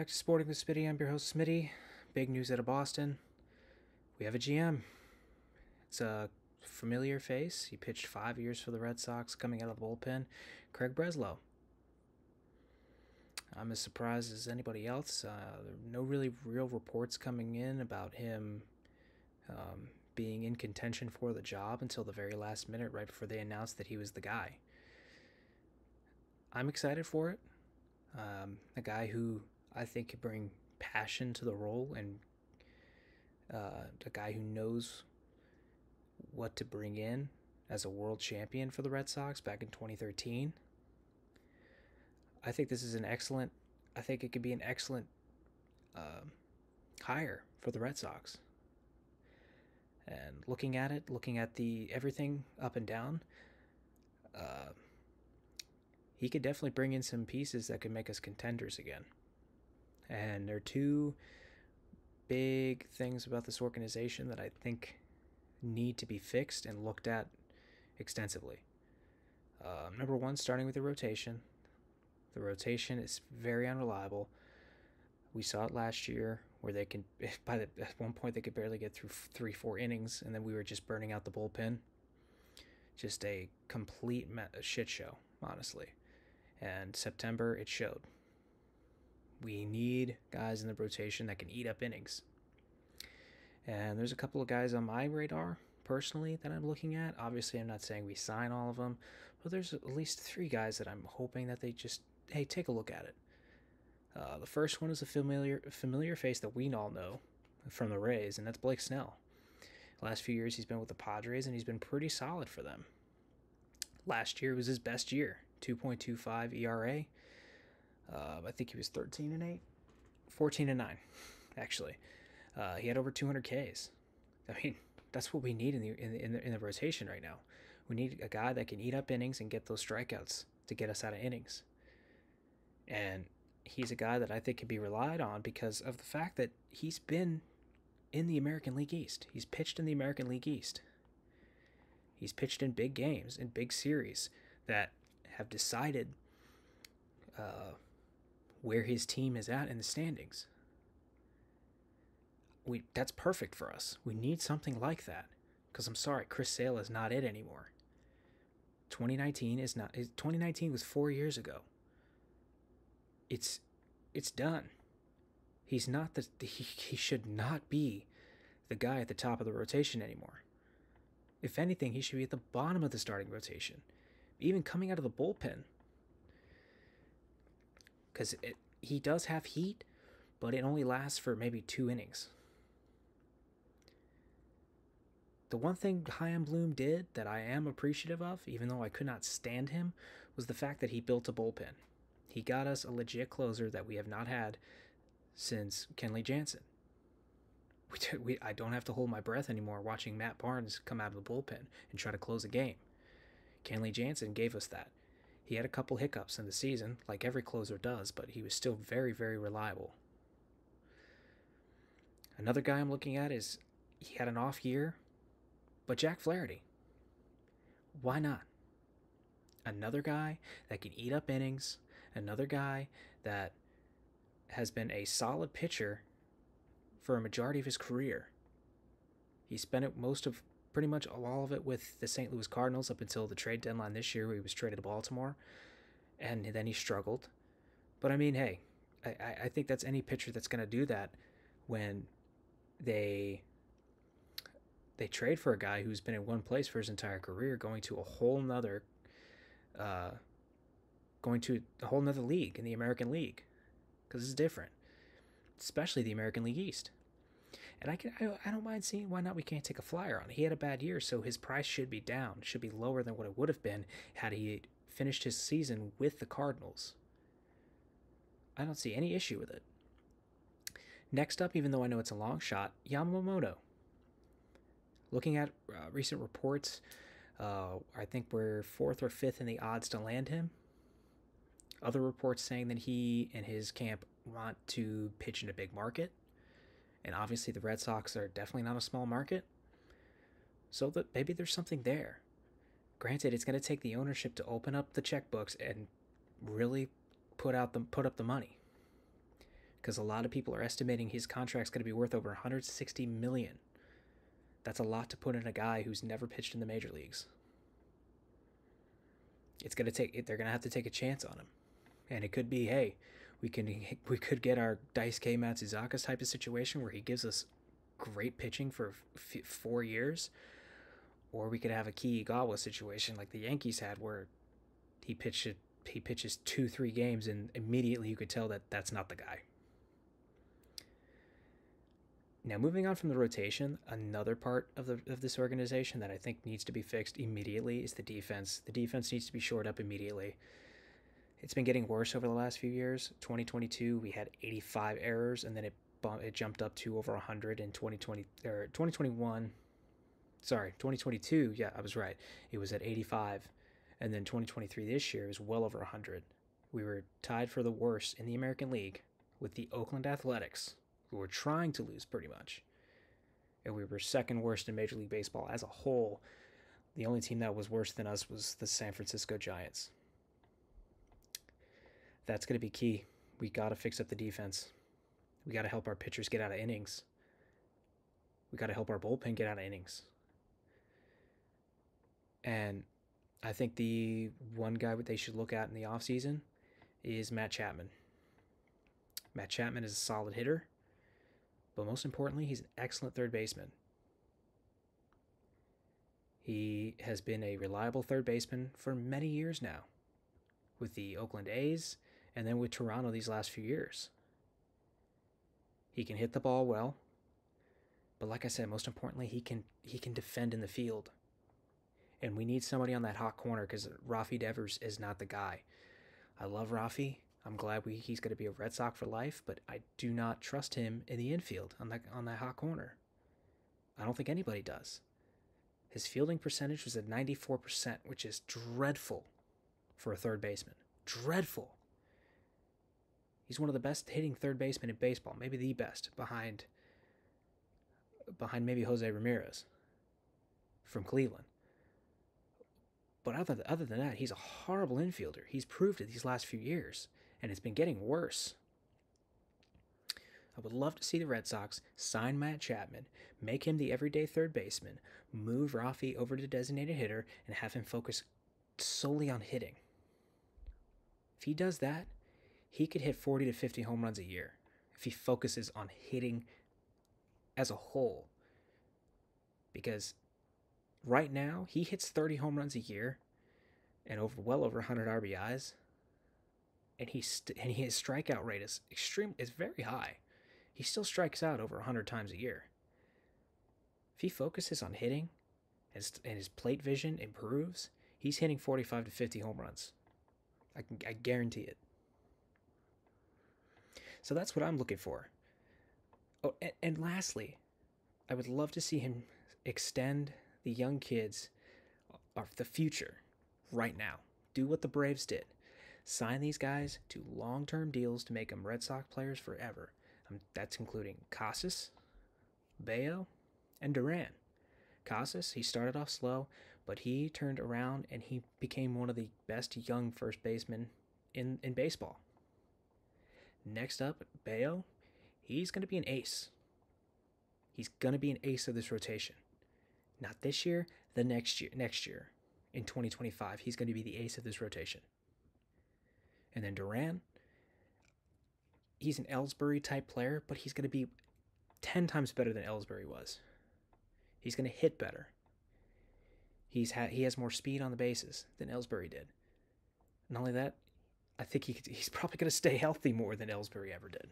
Back to Sporting with Smitty. I'm your host, Smitty. Big news out of Boston. We have a GM. It's a familiar face. He pitched five years for the Red Sox coming out of the bullpen. Craig Breslow. I'm as surprised as anybody else. Uh, no really real reports coming in about him um, being in contention for the job until the very last minute, right before they announced that he was the guy. I'm excited for it. Um, a guy who I think could bring passion to the role and uh, a guy who knows what to bring in as a world champion for the Red Sox back in 2013. I think this is an excellent. I think it could be an excellent uh, hire for the Red Sox. And looking at it, looking at the everything up and down, uh, he could definitely bring in some pieces that could make us contenders again. And there are two big things about this organization that I think need to be fixed and looked at extensively. Uh, number one, starting with the rotation. The rotation is very unreliable. We saw it last year where they can, by the, at one point, they could barely get through three, four innings, and then we were just burning out the bullpen. Just a complete shit show, honestly. And September, it showed. We need guys in the rotation that can eat up innings. And there's a couple of guys on my radar personally that I'm looking at. Obviously, I'm not saying we sign all of them, but there's at least three guys that I'm hoping that they just hey take a look at it. Uh, the first one is a familiar familiar face that we all know from the Rays, and that's Blake Snell. last few years, he's been with the Padres, and he's been pretty solid for them. Last year was his best year, 2.25 ERA. Uh, I think he was 13 and 8, 14 and 9, actually. Uh, he had over 200 Ks. I mean, that's what we need in the, in the in the in the rotation right now. We need a guy that can eat up innings and get those strikeouts to get us out of innings. And he's a guy that I think can be relied on because of the fact that he's been in the American League East. He's pitched in the American League East. He's pitched in big games, in big series that have decided uh, where his team is at in the standings. We that's perfect for us. We need something like that because I'm sorry, Chris Sale is not it anymore. 2019 is not. 2019 was four years ago. It's it's done. He's not the he, he should not be the guy at the top of the rotation anymore. If anything, he should be at the bottom of the starting rotation, even coming out of the bullpen because he does have heat, but it only lasts for maybe two innings. The one thing Chaim Bloom did that I am appreciative of, even though I could not stand him, was the fact that he built a bullpen. He got us a legit closer that we have not had since Kenley Jansen. We, we, I don't have to hold my breath anymore watching Matt Barnes come out of the bullpen and try to close a game. Kenley Jansen gave us that. He had a couple hiccups in the season, like every closer does, but he was still very, very reliable. Another guy I'm looking at is he had an off year, but Jack Flaherty. Why not? Another guy that can eat up innings, another guy that has been a solid pitcher for a majority of his career. He spent most of pretty much all of it with the St. Louis Cardinals up until the trade deadline this year, where he was traded to Baltimore, and then he struggled. But I mean, hey, I, I think that's any pitcher that's going to do that when they they trade for a guy who's been in one place for his entire career, going to a whole nother, uh, going to a whole nother league in the American League, because it's different, especially the American League East. And I can I, I don't mind seeing why not we can't take a flyer on. He had a bad year, so his price should be down, should be lower than what it would have been had he finished his season with the Cardinals. I don't see any issue with it. Next up, even though I know it's a long shot, Yamamoto. Looking at uh, recent reports, uh, I think we're fourth or fifth in the odds to land him. Other reports saying that he and his camp want to pitch in a big market. And obviously, the Red Sox are definitely not a small market. So that maybe there's something there. Granted, it's going to take the ownership to open up the checkbooks and really put out the put up the money. because a lot of people are estimating his contract's going to be worth over 160 million. That's a lot to put in a guy who's never pitched in the major leagues. It's going to take they're going to have to take a chance on him. And it could be, hey, we can we could get our Daisuke Matsuzaka type of situation where he gives us great pitching for f- 4 years or we could have a Kei Igawa situation like the Yankees had where he pitched he pitches 2-3 games and immediately you could tell that that's not the guy. Now, moving on from the rotation, another part of the of this organization that I think needs to be fixed immediately is the defense. The defense needs to be shored up immediately. It's been getting worse over the last few years. 2022, we had 85 errors, and then it it jumped up to over 100 in 2020 or 2021. Sorry, 2022. Yeah, I was right. It was at 85, and then 2023 this year is well over 100. We were tied for the worst in the American League with the Oakland Athletics who were trying to lose pretty much. And we were second worst in Major League Baseball as a whole. The only team that was worse than us was the San Francisco Giants. That's going to be key. We got to fix up the defense. We got to help our pitchers get out of innings. We got to help our bullpen get out of innings. And I think the one guy that they should look at in the offseason is Matt Chapman. Matt Chapman is a solid hitter. But most importantly, he's an excellent third baseman. He has been a reliable third baseman for many years now with the Oakland A's and then with Toronto these last few years. He can hit the ball well, but like I said, most importantly, he can he can defend in the field. And we need somebody on that hot corner because Rafi Devers is not the guy. I love Rafi. I'm glad we, he's going to be a Red Sox for life, but I do not trust him in the infield on that on that hot corner. I don't think anybody does. His fielding percentage was at 94%, which is dreadful for a third baseman. Dreadful. He's one of the best hitting third basemen in baseball, maybe the best, behind behind maybe Jose Ramirez from Cleveland. But other, other than that, he's a horrible infielder. He's proved it these last few years and it's been getting worse. I would love to see the Red Sox sign Matt Chapman, make him the everyday third baseman, move Rafi over to designated hitter, and have him focus solely on hitting. If he does that, he could hit 40 to 50 home runs a year if he focuses on hitting as a whole. Because right now, he hits 30 home runs a year and over well over 100 RBIs and he st- and his strikeout rate is extreme is very high. He still strikes out over 100 times a year. If he focuses on hitting and, and his plate vision improves, he's hitting 45 to 50 home runs. I can I guarantee it. So that's what I'm looking for. Oh, and, and lastly, I would love to see him extend the young kids of the future right now. Do what the Braves did sign these guys to long term deals to make them Red Sox players forever. Um, that's including Casas, Bello, and Duran. Casas, he started off slow, but he turned around and he became one of the best young first basemen in, in baseball. Next up, Bello, he's going to be an ace. He's going to be an ace of this rotation. Not this year, the next year. Next year, in 2025, he's going to be the ace of this rotation. And then Duran, he's an Ellsbury type player, but he's going to be 10 times better than Ellsbury was. He's going to hit better. He's ha- he has more speed on the bases than Ellsbury did. Not only that, I think he, he's probably going to stay healthy more than Ellsbury ever did.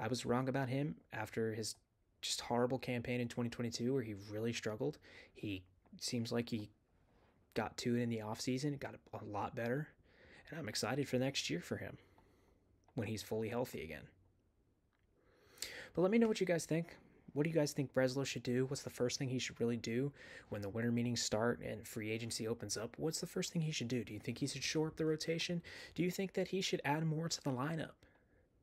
I was wrong about him after his just horrible campaign in 2022 where he really struggled. He seems like he got to it in the offseason, got a lot better. And I'm excited for next year for him when he's fully healthy again. But let me know what you guys think. What do you guys think Breslow should do? What's the first thing he should really do when the winter meetings start and free agency opens up? What's the first thing he should do? Do you think he should shore up the rotation? Do you think that he should add more to the lineup?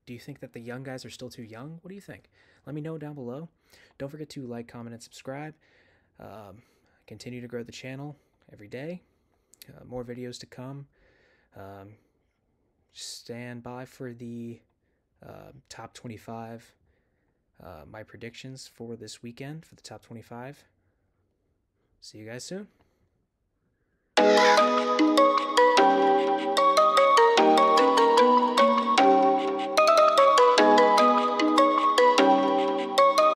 Do you think that the young guys are still too young? What do you think? Let me know down below. Don't forget to like, comment, and subscribe. Um, continue to grow the channel every day. Uh, more videos to come. Um, stand by for the uh, top 25. Uh, my predictions for this weekend for the top 25. See you guys soon.